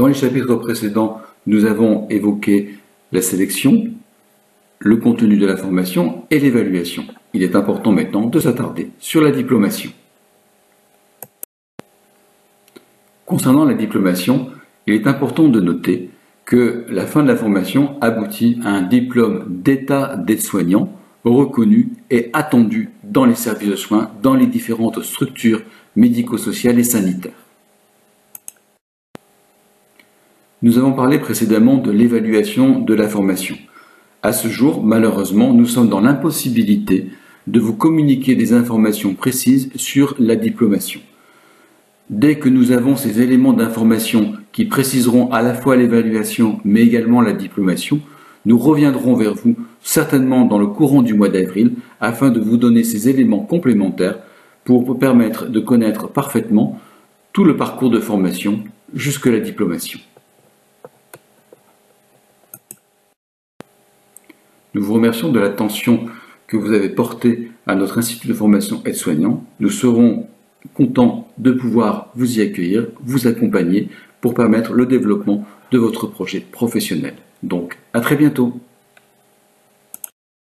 Dans les chapitres précédents, nous avons évoqué la sélection, le contenu de la formation et l'évaluation. Il est important maintenant de s'attarder sur la diplomation. Concernant la diplomation, il est important de noter que la fin de la formation aboutit à un diplôme d'état d'aide-soignant reconnu et attendu dans les services de soins, dans les différentes structures médico-sociales et sanitaires. Nous avons parlé précédemment de l'évaluation de la formation. À ce jour, malheureusement, nous sommes dans l'impossibilité de vous communiquer des informations précises sur la diplomation. Dès que nous avons ces éléments d'information qui préciseront à la fois l'évaluation mais également la diplomation, nous reviendrons vers vous certainement dans le courant du mois d'avril afin de vous donner ces éléments complémentaires pour vous permettre de connaître parfaitement tout le parcours de formation jusque la diplomation. Nous vous remercions de l'attention que vous avez portée à notre Institut de formation aide-soignant. Nous serons contents de pouvoir vous y accueillir, vous accompagner pour permettre le développement de votre projet professionnel. Donc, à très bientôt